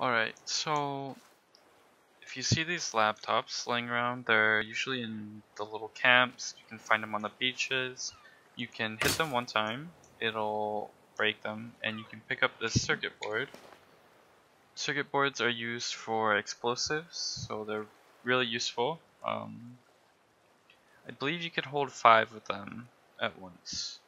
Alright, so if you see these laptops laying around, they're usually in the little camps. You can find them on the beaches. You can hit them one time, it'll break them, and you can pick up this circuit board. Circuit boards are used for explosives, so they're really useful. Um, I believe you can hold five of them at once.